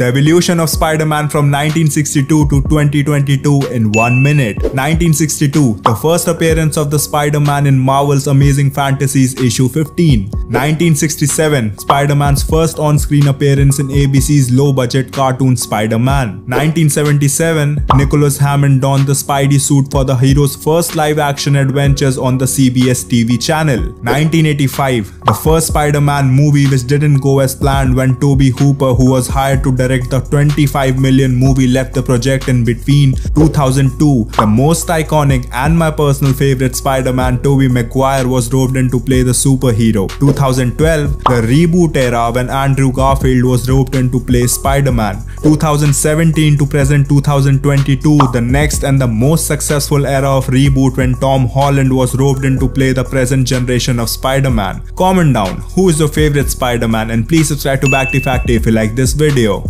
The evolution of Spider-Man from 1962 to 2022 in 1 minute. 1962, the first appearance of the Spider-Man in Marvel's Amazing Fantasies issue 15. 1967, Spider-Man's first on-screen appearance in ABC's low-budget cartoon Spider-Man. 1977, Nicholas Hammond donned the Spidey suit for the hero's first live-action adventures on the CBS TV channel. 1985, the first Spider-Man movie which didn't go as planned when Tobe Hooper, who was hired to direct the 25 million movie left the project in between 2002. The most iconic and my personal favorite Spider-Man Tobey Maguire was roped in to play the superhero. 2012, the reboot era when Andrew Garfield was roped in to play Spider-Man. 2017 to present 2022, the next and the most successful era of reboot when Tom Holland was roped in to play the present generation of Spider-Man. Comment down who is your favorite Spider-Man and please subscribe to Bacty Factyy if you like this video.